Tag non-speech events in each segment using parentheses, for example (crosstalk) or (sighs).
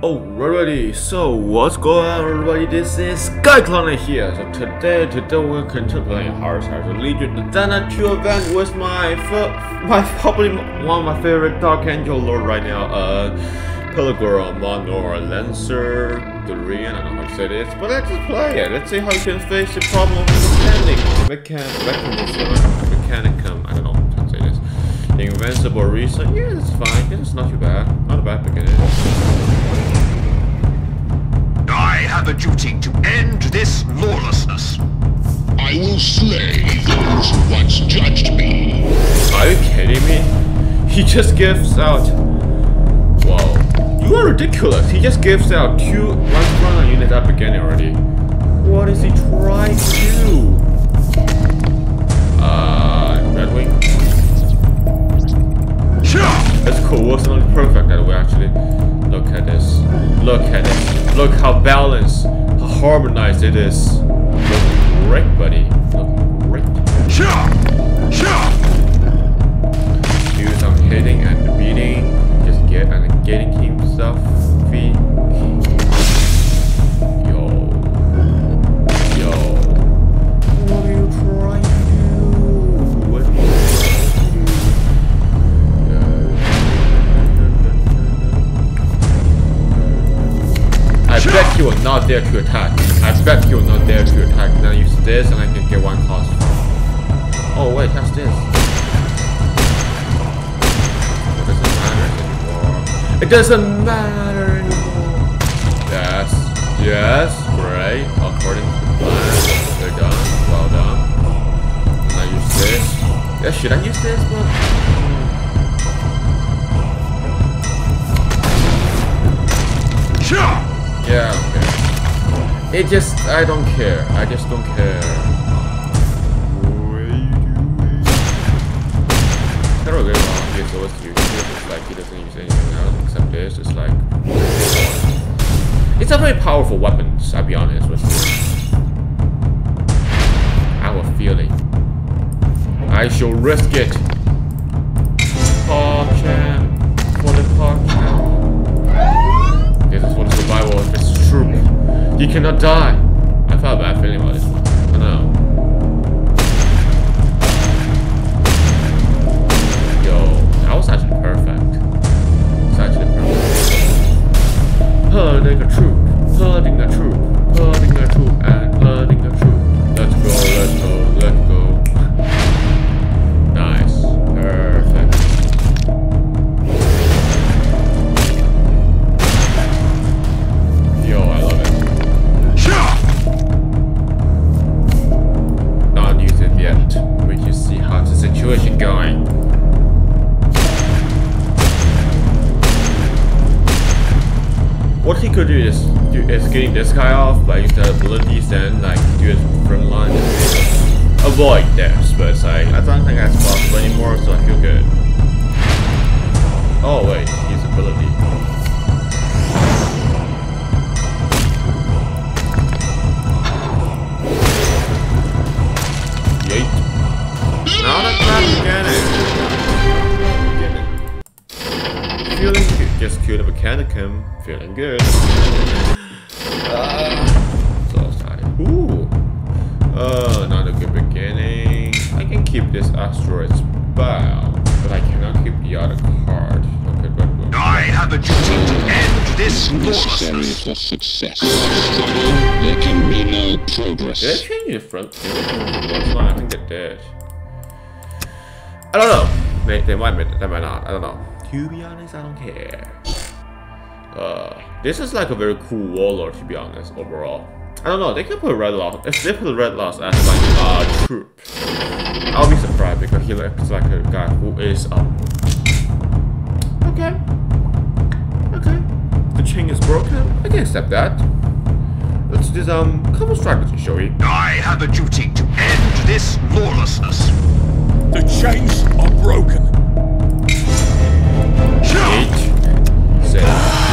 Alrighty, so what's going on everybody? This is SkyClown here. So today, today we're continuing playing Horus Heresy Legion the Dana 2 event with my my (laughs) probably one of my favorite Dark Angel Lord right now, uh Pilgrim, Monor, Lancer, Durian, I don't know how to say this, but let's just play it. Let's see how you can face the problem of mechanic, mechan mechanism, mechanicum, I don't know how to say this. The invincible reason, yeah, it's fine, it's not too bad. Not a bad beginning. I have a duty to end this lawlessness. I will slay those who once judged me. Are you kidding me? He just gives out... Whoa. You are ridiculous. He just gives out two one front units up again already. What is he trying to do? Uh, Redwing? That's cool. Wasn't perfect that way actually. Look at this. Look at it. Look how balanced, how harmonized it is. Looking great, buddy. Looking great. Do some hitting and beating. Just get and getting himself feet. Yo. I bet he will not dare to attack. I bet he will not dare to attack. Then I use this and I can get one cost. Oh wait, that's this. It doesn't matter anymore. It doesn't matter anymore. Yes, yes, great. According to the plan. They're done. Well done. And I use this. Yeah, should I use this one? Yeah, okay. It just, I don't care. I just don't care. Of really wrong. He's always to use. It's like he doesn't use anything else except this. It's like. It's a very powerful weapon, I'll be honest with you. A feeling. I shall risk it. PogChamp. For the PogChamp. This You cannot die. I felt bad feeling about this one. I know. Yo, that was actually perfect. It's actually perfect. Herding a troop, herding a troop, What he could do is do is getting this guy off by using the abilities and like do his front line. Avoid this, but it's like I don't think that's possible anymore, so I feel good. Oh wait, his ability. Yeet. Not a bad beginning. Feeling. Just killed a mechanicum. Feeling good. Uh, so sorry. Ooh. Uh, not a good beginning. I can keep this asteroid spell, but I cannot keep the other card. Okay, but but- I have a duty to end this Necessary lawlessness. for success. Struggle, there can be no progress. change the? Did they change the front line? I think they did. I don't know. They, they might, they might not. I don't know. To be honest, I don't care. Uh, this is like a very cool warlord, to be honest, overall. I don't know, they could put Redloss, if they put Redloss as like a troop, I'll be surprised because he looks like a guy who is, um... Okay. Okay. The chain is broken, I can accept that. Let's do some common strategy, shall we? I have a duty to end this lawlessness. The chains are broken. Eight. Seven.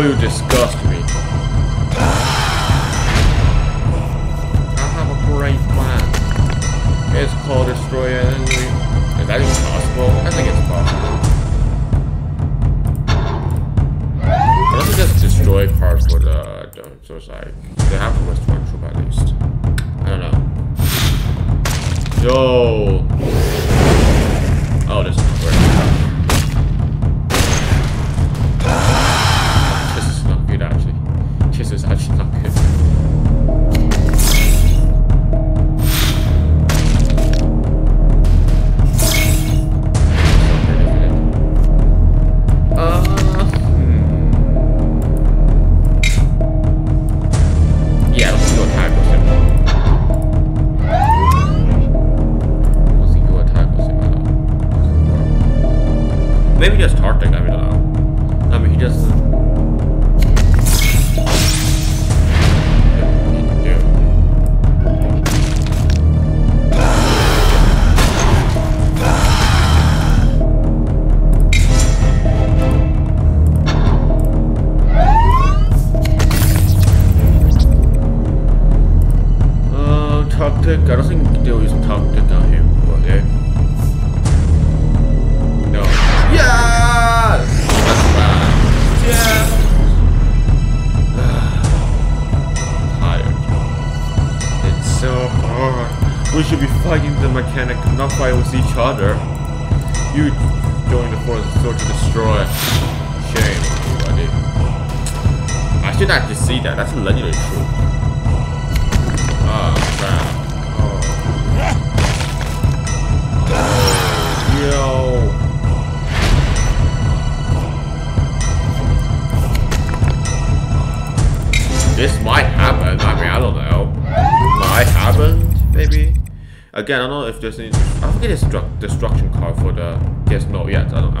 You just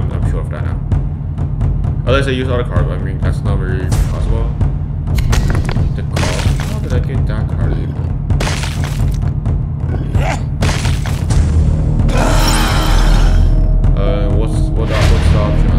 I'm, not sure of that now. Unless I use other cards, but I mean, that's not very possible. The cost? How did I get that card even? Uh, what's, what, what's the option?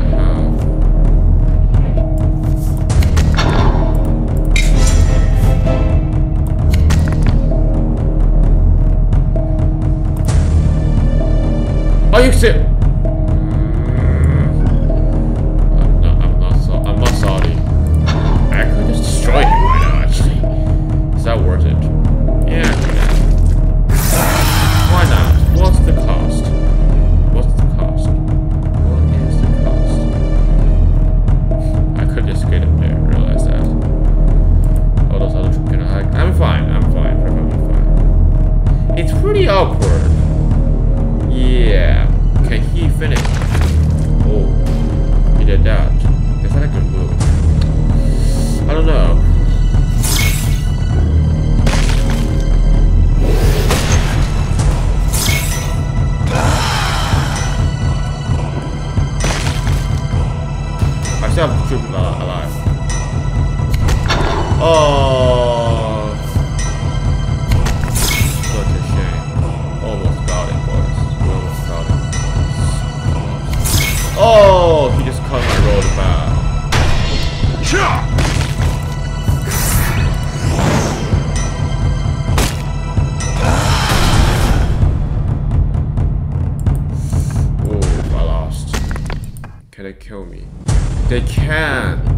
They can.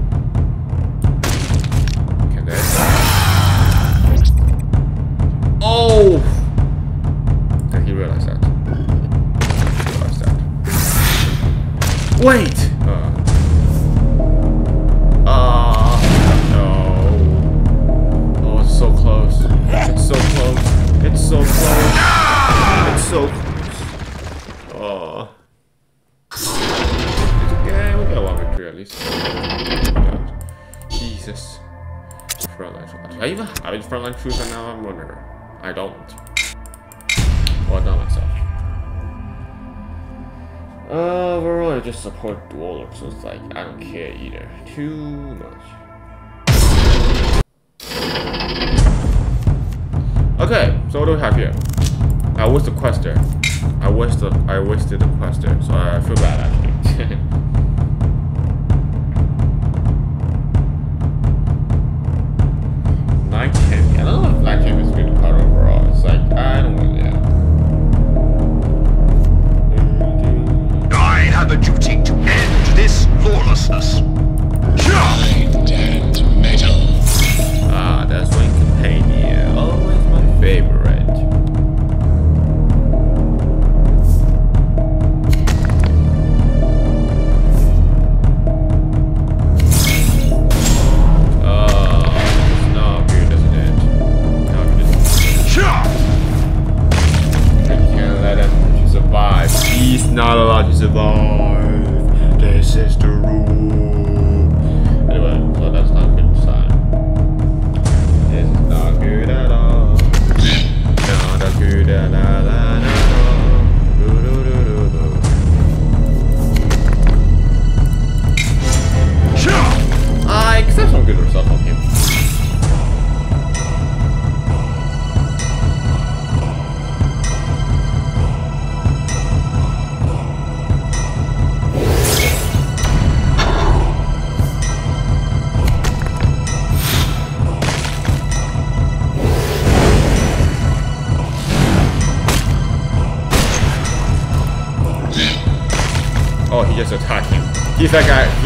poor Dwolop, so it's like, I don't care either. Too much. Okay, so what do we have here? I was the quest there. I wasted, I wasted the quest there, so I feel bad actually. (laughs)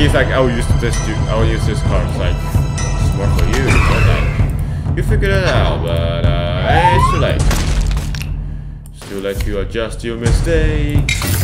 he's like, I'll use this to, I'll use this card. It's like, it's more for you, but like, you figured it out, but uh, it's too late. It's too late to adjust your mistakes.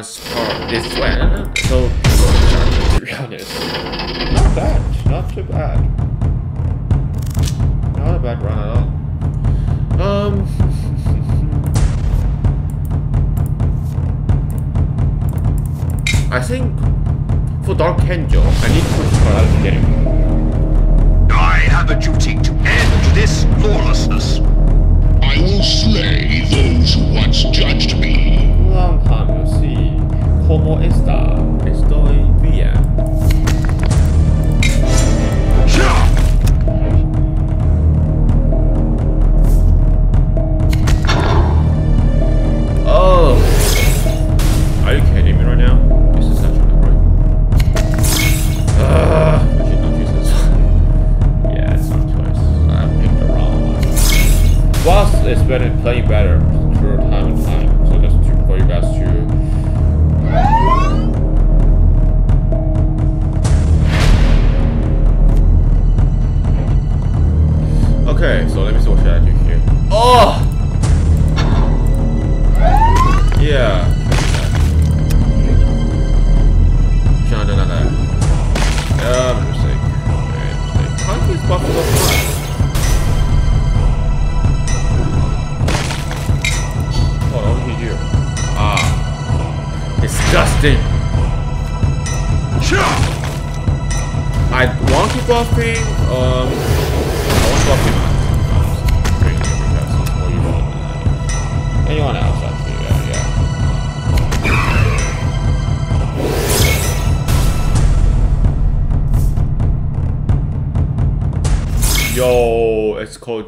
nice.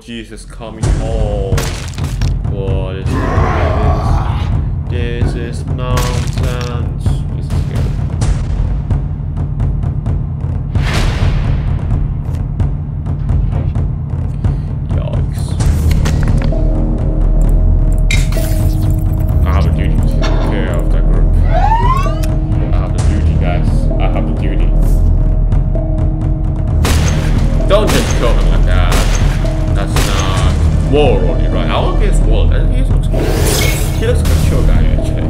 Jesus Coming Home. War only, right? I want his war. Uh, he looks good. He looks like a chill guy, actually.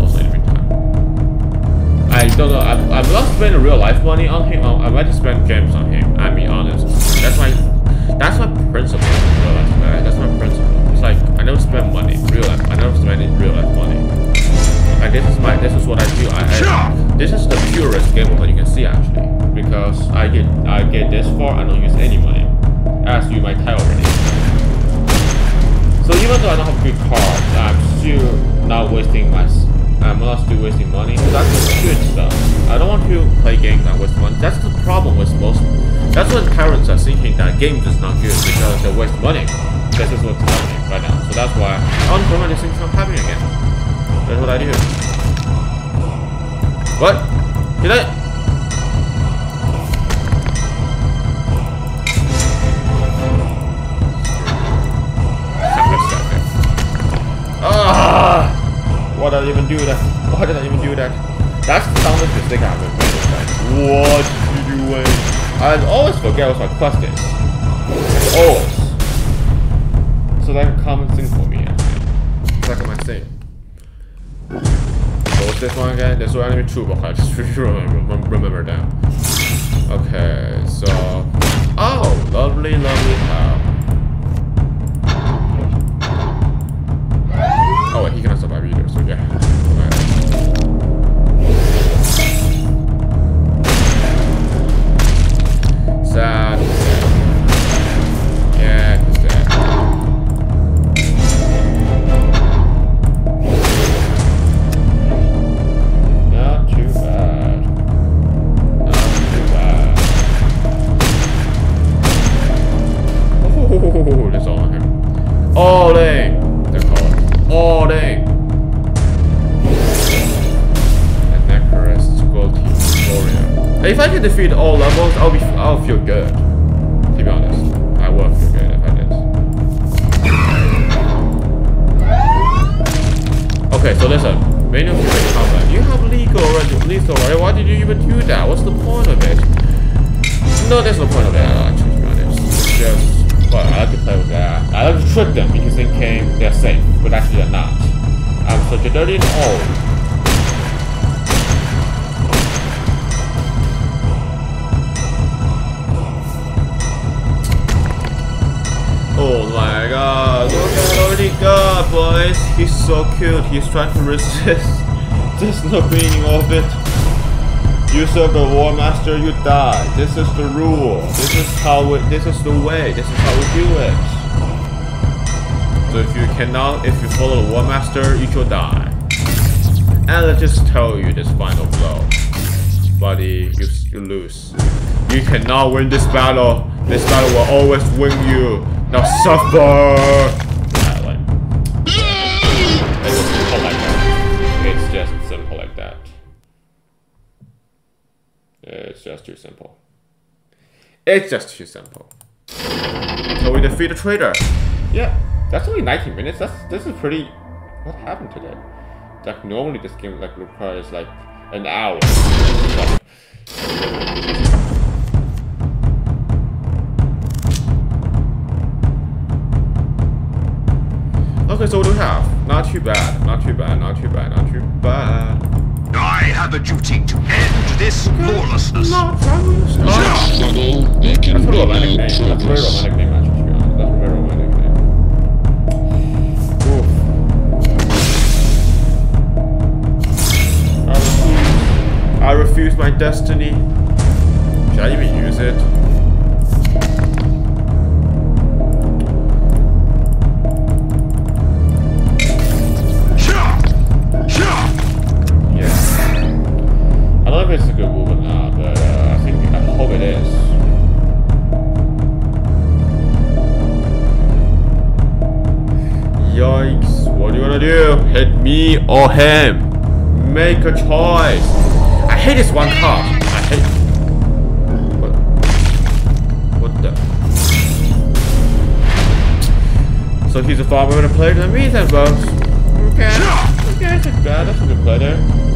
Also, in the meantime. I don't know. I'm, I'm not spending real life money on him. I might just spend games on him. I mean, honest. That's my that's my principle. in Real life, right? That's my principle. It's like I never spend money. Real life. I never spend real life money. Like this is my this is what I do. I, I this is the purest game that you can see actually. Because I get I get this far I don't use any money. As you might tell already. So even though I don't have good cards, I'm still not wasting my I'm not still wasting money. So that's good stuff. I don't want to play games and waste money. That's the problem with most that's when parents are thinking that games is not good because they waste money. This is what's happening right now. So that's why I want to prevent these things from happening again. That's what I do. What? Did I? Why did I even do that? Why did I even do that? That's the dumbest mistake I've ever made. Like, what you doing? Eh? I always forget what my quest is. Always. So that's a common thing for me, actually. Like my thing. So what's this one again? There's one enemy. Okay, I just (laughs) remember, remember that. Okay, so... Oh, lovely, lovely cow. Defeat all levels, No meaning of it. You serve the War Master, you die. This is the rule. This is how it, this is the way. This is how we do it. So if you cannot, if you follow the War Master, you shall die. And let's just tell you this final blow. Buddy, you, you lose. You cannot win this battle. This battle will always win you. Now suffer! Just too simple. It's just too simple. So we defeat the traitor. Yeah, that's only 19 minutes. That's this is pretty. What happened today? Like normally this game like requires like an hour. Okay, so what do we have? Not too bad, not too bad, not too bad, not too bad. I have a duty to end this lawlessness. Not. Struggle, there can a no name. That's a very romantic name, actually, to be honest. That's a very romantic name. Oof. I refuse. I refuse my destiny. Should I even use it? I don't know if it's a good move or not, but uh, I think I hope it is. Yikes! What are you gonna do? Hit me or him? Make a choice. I hate this one car. I hate. What? What the? So he's a far better player than me, then, boss. Okay. Okay, that's a. That's a good play there.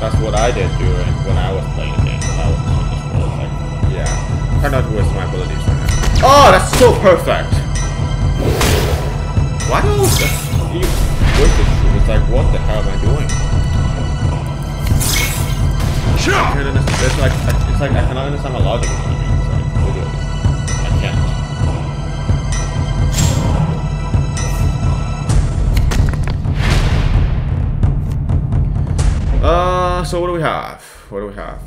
That's what I did during when I was playing the game. When I was on this world. Like, yeah. Try not to waste my abilities right now. Oh, that's so perfect. Why do I always just you with this shit? It's like, what the hell am I doing? I can't understand. It's like, it's like I cannot understand my logic. So what do we have? What do we have?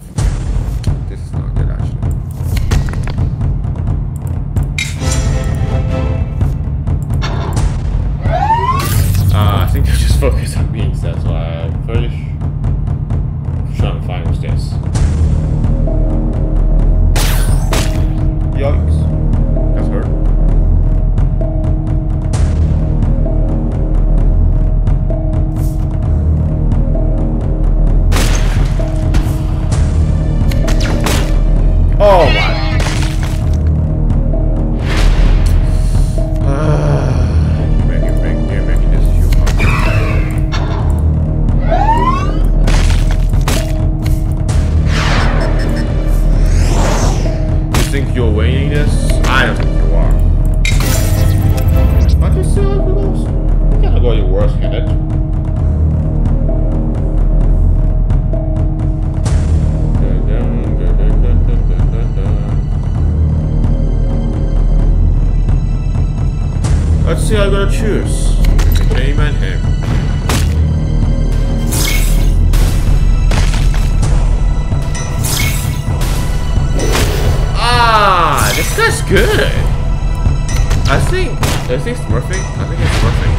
Let's I'm gonna choose. Him and him. Ah, this guy's good. I think. Is he smurfing? I think he's smurfing.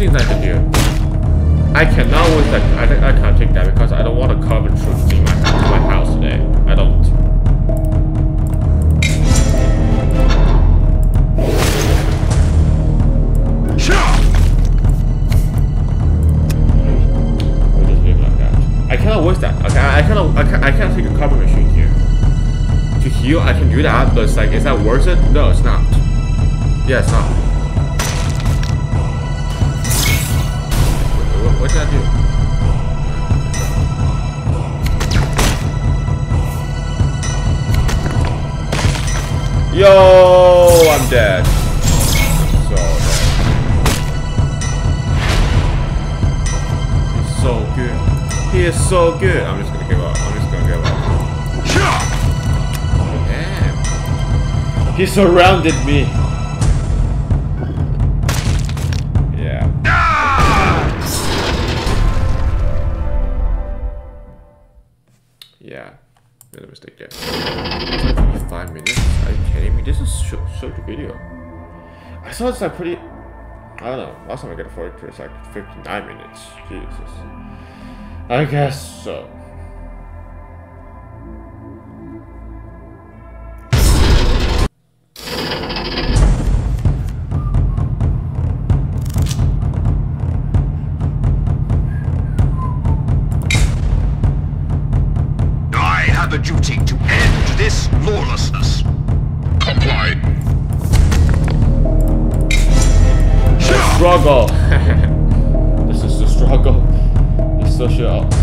Things I cannot with that. I, I can't take that because I don't want a carbon troops in my, my house today. I don't. That. I cannot waste that. Okay, I, cannot. I can't take a carbon machine here. To heal, I can do that, but like, is that worth it? No, it's not. Yeah, it's not. What, did I do? Yo, I'm dead. So dead. He's so good. He is so good. I'm just gonna give up. I'm just gonna give up. Damn. He surrounded me. Saw it's like pretty. I don't know. Last time I got a 42, it's like 59 minutes. Jesus. I guess so. I have a duty to end this lawlessness. Struggle. (laughs) this is the struggle. The social social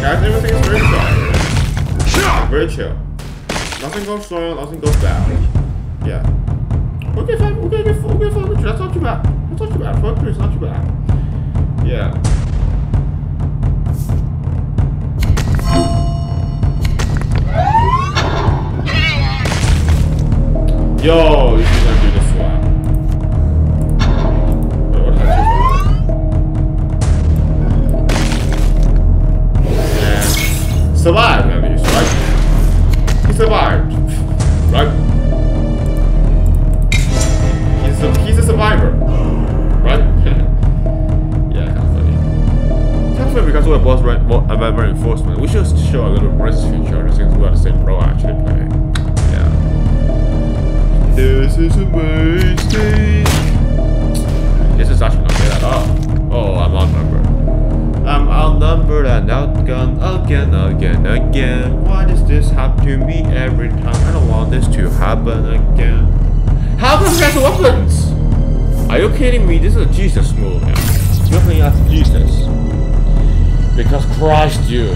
Guys, everything is very chill. Very chill. Nothing goes wrong, nothing goes bad. Yeah. Okay, fine. Okay, okay, fine. Okay, fine. That's not too bad. That's not too bad. Fuck it's not too bad. Yeah. Yo, Survived at least, right? He survived. Right? He's a, he's a survivor. Right? (laughs) yeah, kind of funny. Kind of funny because we're both right, well, about reinforcement. We should show a little race feature since we're the same pro actually playing. Yeah. This is amazing. This is actually not bad at all. Oh, I'm outnumbered. I'm outnumbered and outgunned again, again, again. Why does this happen to me every time? I don't want this to happen again. How come he has weapons? Are you kidding me? This is a Jesus move now. Playing as Jesus. Because Christ you.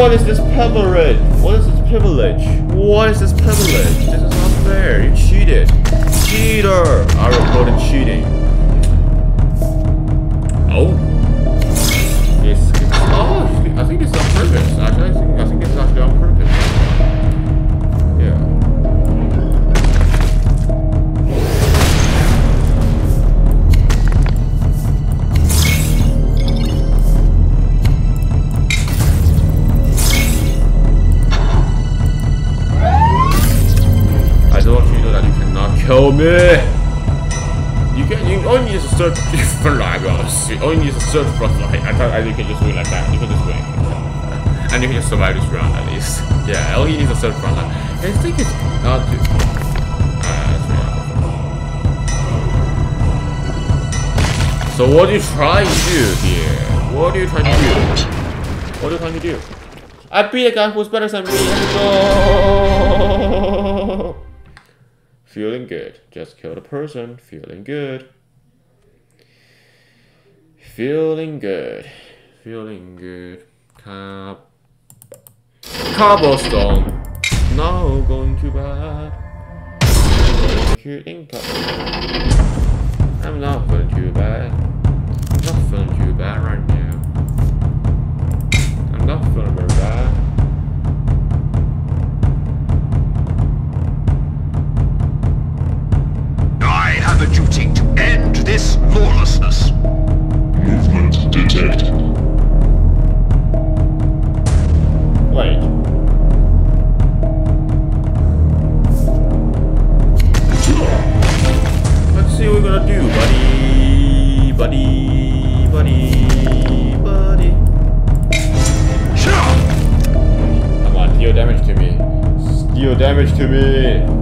What is this just like that. And you can just survive this round at least. Yeah, all you need to search for like I think it's not too uh, So what are you trying to do here? What are you trying to do? What are you trying to do? I beat a guy who's better than me. Feeling good. Just killed a person. Feeling good. Feeling good. Feeling good. Cob. Cobblestone. No, going too bad. Executing cobblestone. I'm not feeling too bad. I'm not feeling too bad right now. I'm not feeling very bad. I have a duty to end this lawlessness. Movement detected. Wait. Let's see what we're gonna do, buddy. Buddy. Buddy. Buddy. Come on, deal damage to me. Deal damage to me.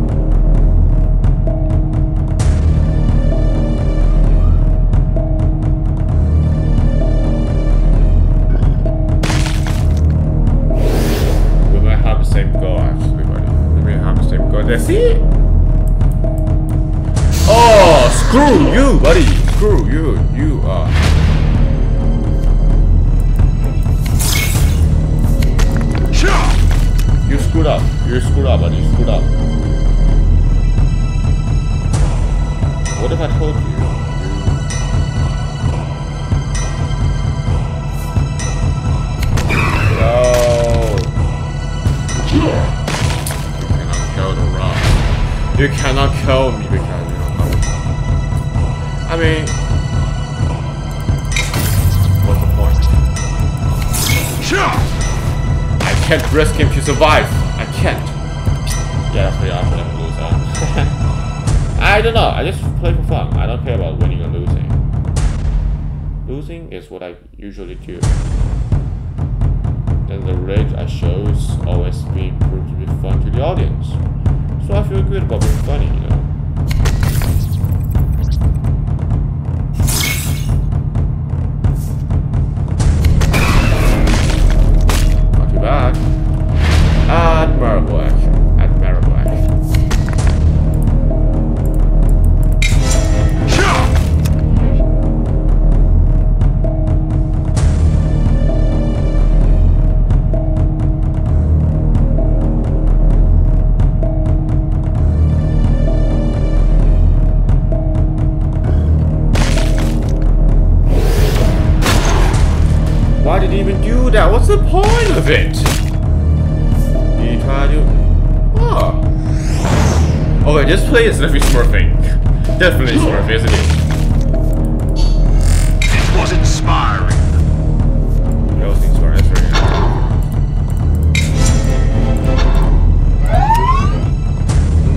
That's it. Oh, screw you, buddy. Screw you. You are. You screwed up. You screwed up, buddy. Screwed up. What if I told you? Yo. You cannot kill me because you don't know. I mean, what's the point? Sure. I can't risk him to survive. I can't. Yeah, that's pretty awesome. I'm lose that. (laughs) I don't know. I just play for fun. I don't care about winning or losing. Losing is what I usually do. And the rage I show is always being proved to be fun to the audience. So I feel good about being funny, you know. Why did he even do that? What's the point of it? Did he try to... Oh. Wait, this play is definitely smurfing. Definitely smurfing, isn't it? It was inspiring. That was that's right.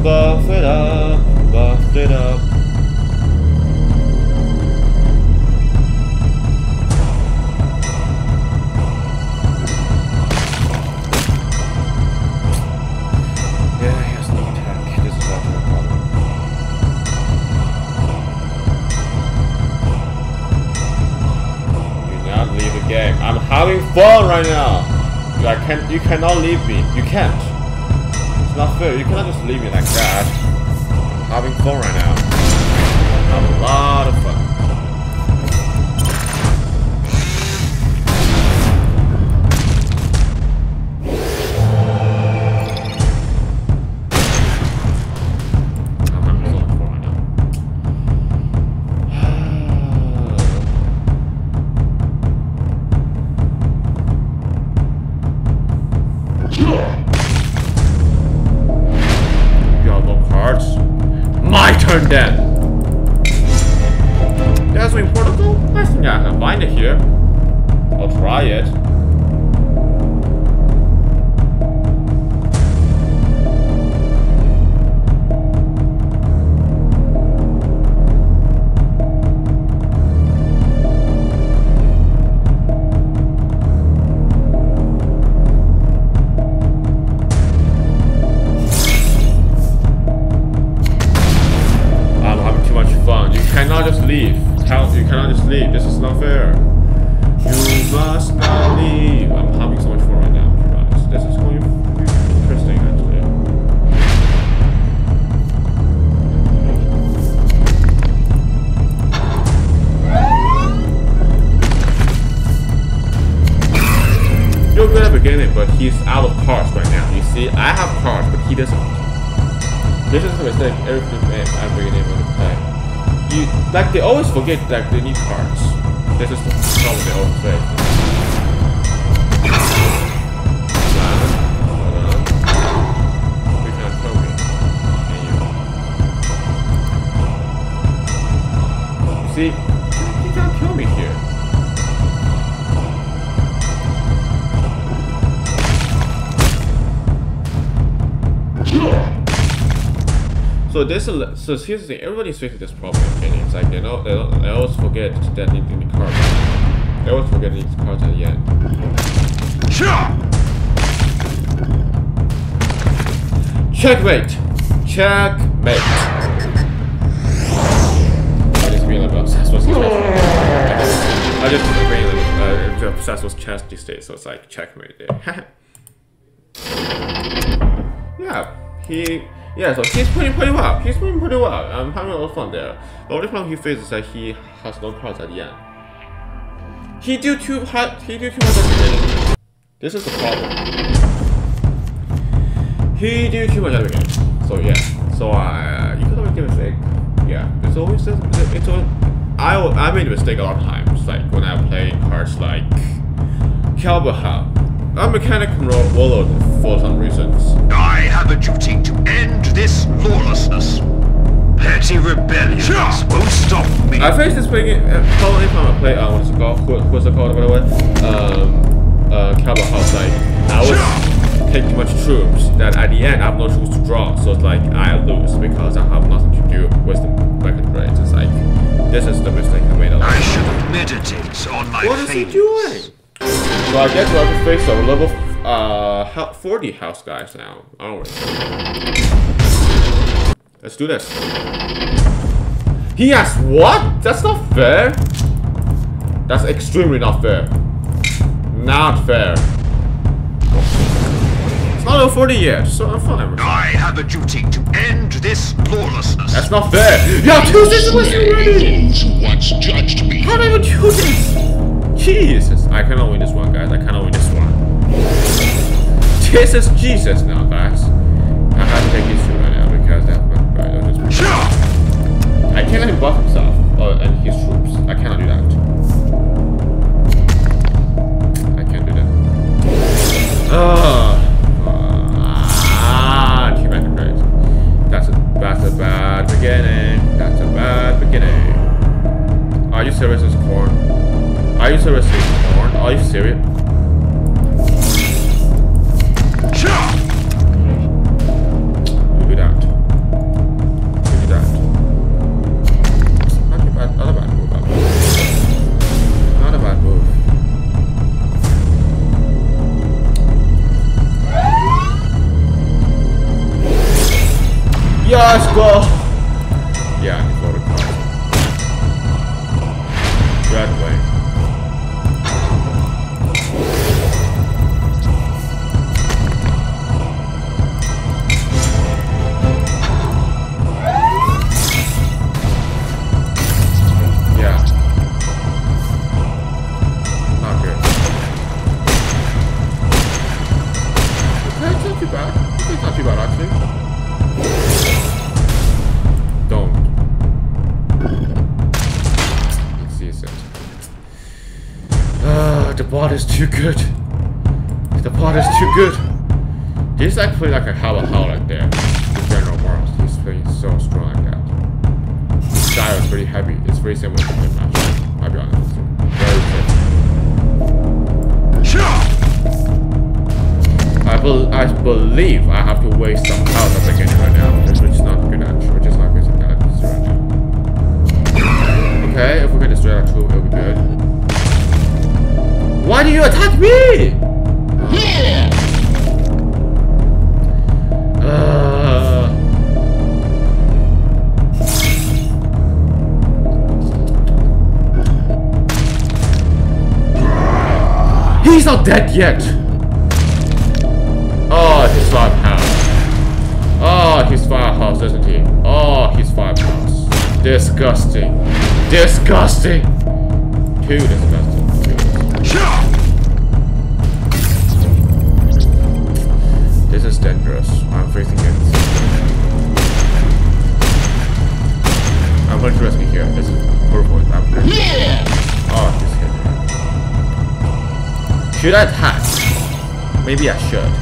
Buff it up, buff it up. Having fun right now. You, I can't, you cannot leave me. You can't. It's not fair. You cannot just leave me like that. I'm having fun right now. I'm having a lot of fun. That they need cards. This is So this is so here's the thing. Everybody's facing this problem. And it's like they know they, don't, they always forget that need the cards. They always forget need the cards at the end. Checkmate. Checkmate. I just feel about Sasso's chest. I just feel like uh, Sasso's chest these days, so it's like checkmate there. (laughs) yeah, he yeah, so he's playing pretty well. He's playing pretty well. I'm having a lot of fun there. The only problem he faces is that he has no cards at the end. He do too hot. He do too much beginning. This is the problem. He do too much beginning. So yeah. So uh, you could always make a mistake. Yeah, it's always it's always. I I made a mistake a lot of times. Like when I play cards like Calbahal. I'm mechanic Warlord for some reasons. I have a duty to end this lawlessness. Petty rebellions won't stop me. I faced this playing uh, how many time I play uh what's it called? What, what's it called by the way? Um uh Cowboy House like I would take too much troops that at the end I have no troops to draw, so it's like I lose because I have nothing to do with the weapon grades. It's like this is the mistake I made a lot. I should meditate on my What is he doing? So I guess we'll have to face our level uh 40 house guys now, aren't we? Let's do this. He has what? That's not fair. That's extremely not fair. Not fair. It's not over 40 yet, so I'm fine. I have a duty to end this lawlessness. That's not fair. Yeah, two Slay already. once judged me. How do I even do this? Jesus. I cannot win this one, guys. I cannot win this one. Jesus, Jesus now, guys. I have to take these two right now because that right, I'll just I him buff himself you serious, as? Are you serious? I believe I have to waste some health at the beginning right now, which is not good actually, which is not good strategy right now. Okay, if we can destroy that tool, it'll be good. Why do you attack me? Uh. He's not dead yet! Oh, he's firehouse. Oh, ah, he's firehouse, isn't he? Ah, oh, he's firehouse. Disgusting. Disgusting. Too disgusting. Too disgusting. This is dangerous. I'm facing it. I'm going to rescue here. This is perfect. I'm ah, good. Oh, he's hit. Should I attack? Maybe I should.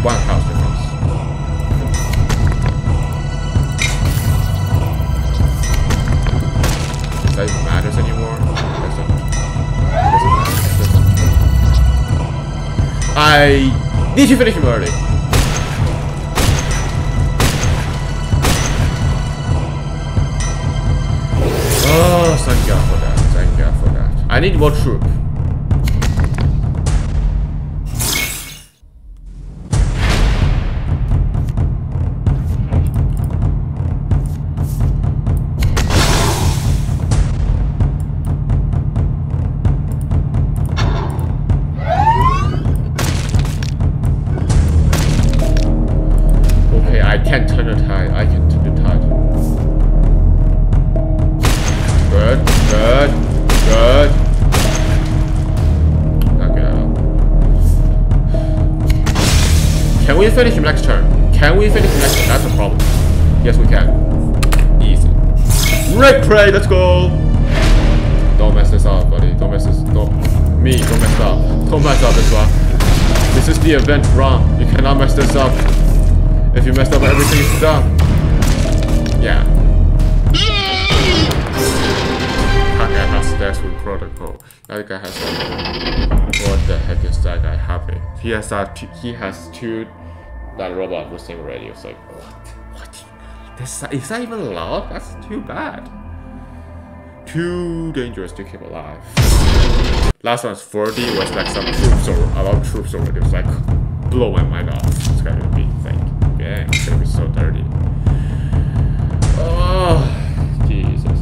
One house difference. Does that even matters anymore? Doesn't. Doesn't matter. I need to finish him early. Oh, thank God for that. Thank God for that. I need more troop. Finish him next turn? Can we finish him next turn? That's a problem. Yes, we can. Easy. Red Prey, let's go! Don't mess this up, buddy. Don't mess this. Don't. Me, don't mess up. Don't mess up this one. This is the event run. You cannot mess this up. If you messed up, everything is done. Yeah. That guy has stats with protocol. That guy has What the heck is that guy having? He has that. He has two. That robot was same already. It's like what? What? This is that even allowed? That's too bad. Too dangerous to keep alive. Last one's 40 was like some troops or a lot of troops already. It was like blow my mind off. It's gonna be like yeah, it's gonna be so dirty. Oh Jesus.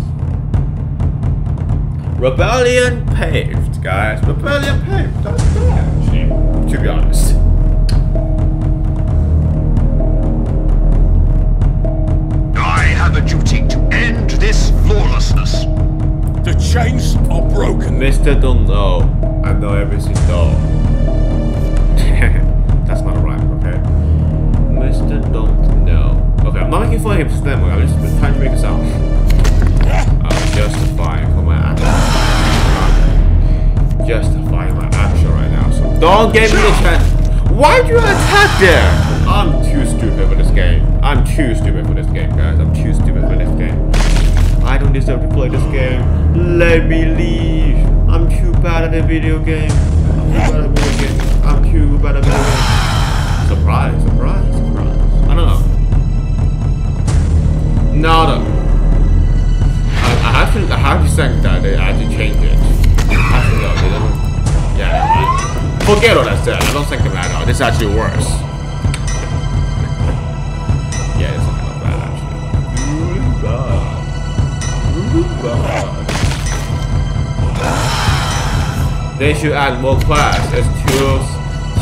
Rebellion paved, guys. Rebellion paved. That's bad, actually, to be honest. Have a duty to end this lawlessness. The chains are broken. Mr. Don't Know. I know everything though. (laughs) That's not a rhyme, okay? Mr. Don't Know. Okay, I'm not making fun of him slam, I'm just trying to make a sound. (laughs) I'm justifying for my action. I'm justifying my action right now, so don't give me the chance. Why do you attack there? I'm too stupid for this game. I'm too stupid for this game, guys. I'm too stupid for this game. I don't deserve to play this game. Let me leave. I'm too bad at a video game. I'm too bad at video game. I'm too bad at video game. Surprise, surprise, surprise. I don't know. Nada. I, I have to I have to think that they to change it. I no, they didn't. Yeah, forget what I said. I don't think it matter. This is actually worse. They should add more class as tools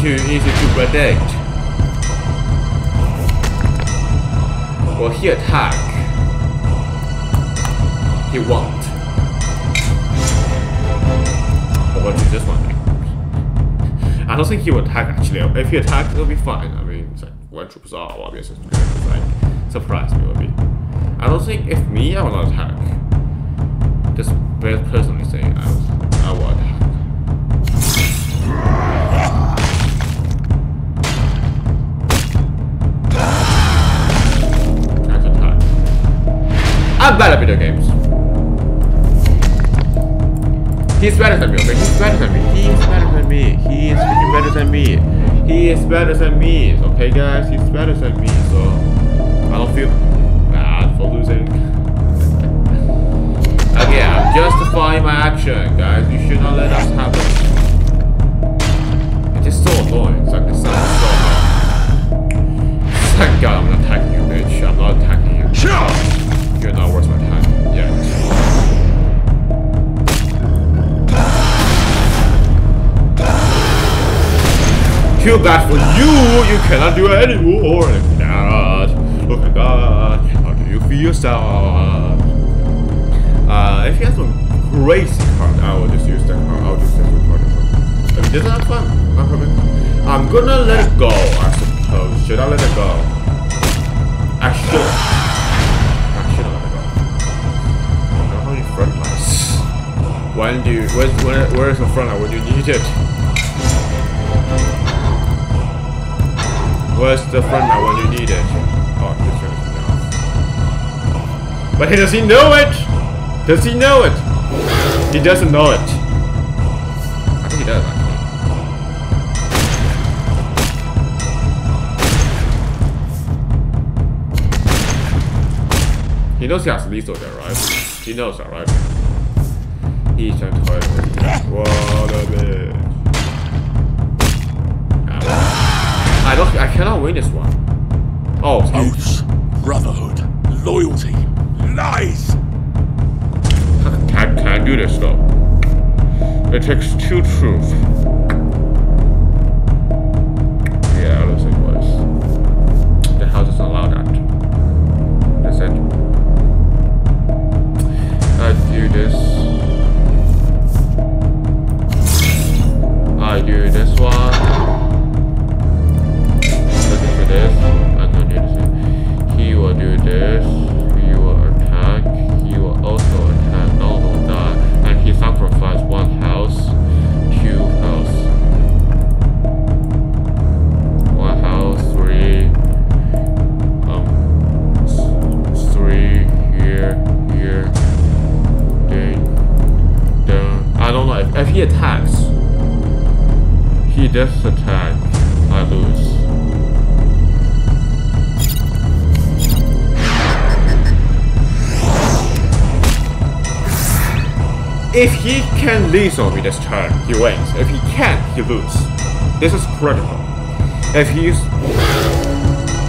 too easy to predict. Will he attack? He won't. Oh, or what is this one? I don't think he will attack actually. If he attacks, it'll be fine. I mean, it's like one troops are obviously like surprise me will be. I don't think if me, I will not attack. Just personally saying, I, was, I attack. That's attack. I'm bad at video games. He's better than me, okay? He's better than me. He is better than me. He is freaking better than me. He is better than me. Okay, guys? He's better than me, so I don't feel bad for losing. Okay, I'm justifying my action, guys. You should not let us happen. It's just so annoying. It's like the sound is so annoying. (laughs) Thank God I'm not attacking you, bitch. I'm not attacking you. You're not worth my time. Yeah. Too bad for you, you cannot do it anymore. Look at that. Look at that. How do you feel yourself? Uh, if you have some crazy card, I will just use that card. I'll just use that card. I mean, this is not fun. Not. I'm gonna let it go, I suppose. Should I let it go? I should. I should let it go. I don't have any front lines. When do you, where's, where, where's the front line when you need it? Where's the front line when you need it? Oh, is now. But he doesn't know it? Does he know it? He doesn't know it. I think he does actually. He knows he has lethal there, right? He knows that, right? He's trying to fight me. What a bitch. I don't I cannot win this one. Oh, brotherhood, loyalty, lies. Can't do this though. It takes two truth. Yeah, I looks like was. The house doesn't allow that. That's it. I do this. I do this one. Looking for this. I can do this. He will do this. He attacks. He does attack. I lose. If he can lethal me this turn, he wins. If he can't, he loses. This is critical. If he's...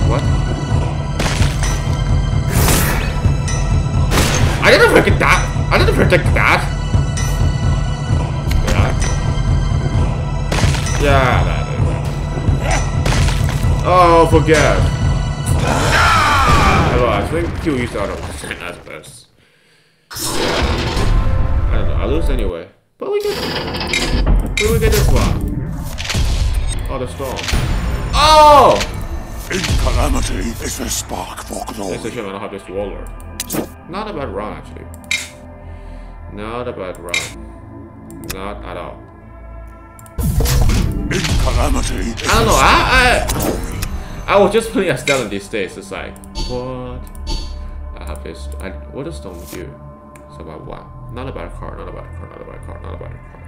What? I didn't predict that! I didn't predict that! Yeah, Oh, forget. Hello, I think he'll use the other one as best. I don't know, I lose anyway. But we get we will get this one. Oh the storm. Oh! In calamity is a spark for It's a glory. shame I don't have this warlord. Not a bad run actually. Not a bad run. Not at all. Calamity I don't know, I. I I was just playing Estelle these days, it's like what I have this I what does Storm do? So about what? Not about a card, not about a card, not about a card, not about a card.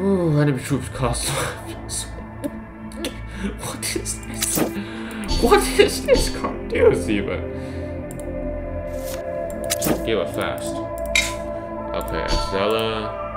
Ooh, enemy troops cost (laughs) What is this? What is this card do, Steven? Give it fast. Okay, Estella.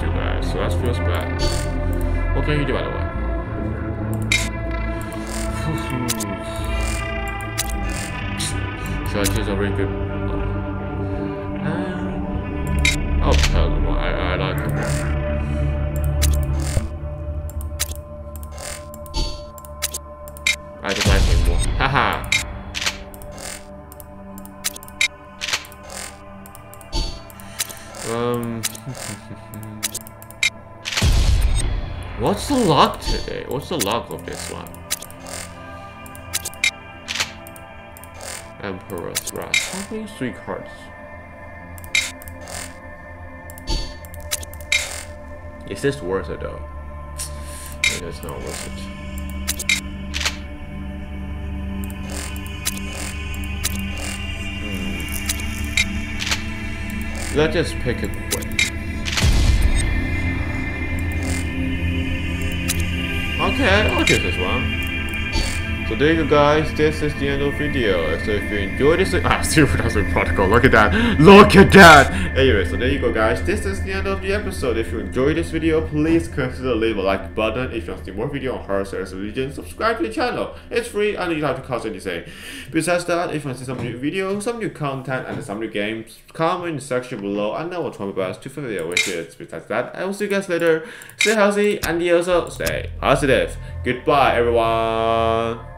So that feels bad. What can you do by the way? (sighs) Choose a really good What's the luck today? What's the luck of this one? Emperor's Wrath. How many three cards? Is this worth it though? Maybe it's not worth it. Hmm. Let's just pick a quick. Okay, get this one. So there you go guys, this is the end of the video. So if you enjoyed this, ah, Super Doesn't Protocol, look at that, look at that! Anyway, so there you go guys, this is the end of the episode. If you enjoyed this video, please consider leave a like button. If you want to see more video on Horus Heresy Legion, subscribe to the channel. It's free and you don't have to cost anything. Besides that, if you want to see some new videos, some new content, and some new games, comment in the section below and I will try my best to fulfill your wishes. Besides that, I will see you guys later. Stay healthy and also stay positive. Goodbye everyone!